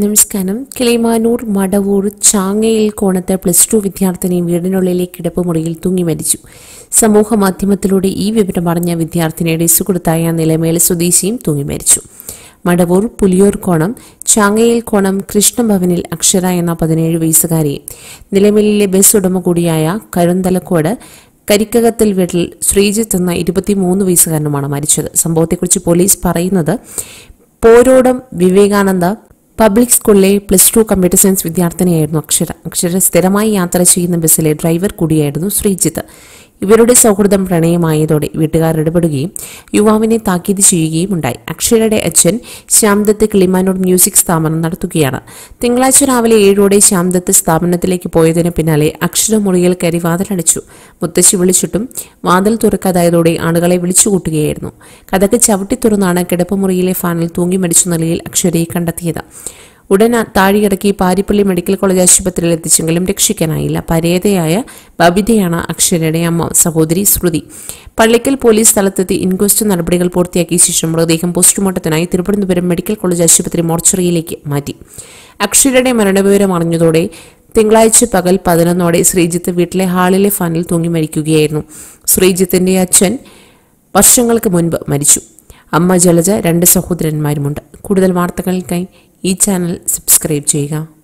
നമസ്കാരം. കിളിമാനൂർ മടവൂർ ചാങ്ങയിൽ കോണത്ത് plus two വിദ്യാർത്ഥിനി വീടിനുള്ളിലെ കിടപ്പുമുറിയിൽ തൂങ്ങി മരിച്ചു. സമൂഹ മാധ്യമത്തിലൂടെ ഈ വിവരം അറിഞ്ഞ വിദ്യാർത്ഥിനിയുടെ സുഹൃത്തായ നിലമേൽ സ്വദേശിയും തൂങ്ങി മരിച്ചു. മടവൂർ പുലിയൂർ കോണം ചാങ്ങയിൽ കോണം കൃഷ്ണഭവനിൽ അക്ഷര എന്ന പതിനേഴ് വയസ്സുകാരിയെ നിലമേലിലെ ബസ് ഉടമ കൂടിയായ കരുന്തലക്കോട് കരിക്കകത്തിൽ വീട്ടിൽ ശ്രീജിത്ത് എന്ന ഇരുപത്തിമൂന്ന് വയസ്സുകാരനുമാണ് മരിച്ചത്. സംഭവത്തെക്കുറിച്ച് പോലീസ് പറയുന്നത് പോരോടം വിവേകാനന്ദ പബ്ലിക് സ്കൂളിലെ പ്ലസ് ടു കമ്പ്യൂട്ടർ സയൻസ് വിദ്യാർത്ഥിനിയായിരുന്നു അക്ഷര. അക്ഷര സ്ഥിരമായി യാത്ര ചെയ്യുന്ന ബസ്സിലെ ഡ്രൈവർ കൂടിയായിരുന്നു ശ്രീജിത്ത്. ഇവരുടെ സൗഹൃദം പ്രണയമായതോടെ വീട്ടുകാർ ഇടപെടുകയും യുവാവിനെ താക്കീത് ചെയ്യുകയും ഉണ്ടായി. അക്ഷരയുടെ അച്ഛൻ ശ്യാംദത്ത് കിളിമാനോട് മ്യൂസിക് സ്ഥാപനം നടത്തുകയാണ്. തിങ്കളാഴ്ച രാവിലെ ഏഴോടെ ശ്യാംദത്ത് സ്ഥാപനത്തിലേക്ക് പോയതിന് പിന്നാലെ അക്ഷര മുറിയിൽ കയറി വാതിലടച്ചു മുത്തശ്ശി വിളിച്ചിട്ടും വാതിൽ തുറക്കാതായതോടെ ആളുകളെ വിളിച്ചുകൂട്ടുകയായിരുന്നു. കഥക്ക് ചവിട്ടി തുറന്നാണ് കിടപ്പുമുറിയിലെ ഫാനിൽ തൂങ്ങി മരിച്ച നിലയിൽ അക്ഷരയെ കണ്ടെത്തിയത്. ഉടൻ താഴെയിറക്കി പാരിപ്പള്ളി മെഡിക്കൽ കോളേജ് ആശുപത്രിയിൽ എത്തിച്ചെങ്കിലും രക്ഷിക്കാനായില്ല. പരേതയായ ബബിതയാണ് അക്ഷരയുടെ അമ്മ സഹോദരി ശ്രുതി. പള്ളിക്കൽ പോലീസ് സ്ഥലത്തെത്തി ഇൻക്വസ്റ്റ് നടപടികൾ പൂർത്തിയാക്കിയ ശേഷം മൃതദേഹം പോസ്റ്റ്മോർട്ടത്തിനായി തിരുവനന്തപുരം മെഡിക്കൽ കോളേജ് ആശുപത്രി മോർച്ചറിയിലേക്ക് മാറ്റി. അക്ഷരയുടെ മരണവിവരം അറിഞ്ഞതോടെ തിങ്കളാഴ്ച പകൽ പതിനൊന്നോടെ ശ്രീജിത്ത് വീട്ടിലെ ഹാളിലെ ഫാനിൽ തൂങ്ങി മരിക്കുകയായിരുന്നു. ശ്രീജിത്തിന്റെ അച്ഛൻ വർഷങ്ങൾക്ക് മുൻപ് മരിച്ചു. അമ്മ ജലജ രണ്ട് സഹോദരന്മാരുമുണ്ട്. കൂടുതൽ വാർത്തകൾക്കായി ഈ ചാനൽ സബ്സ്ക്രൈബ് ചെയ്യുക.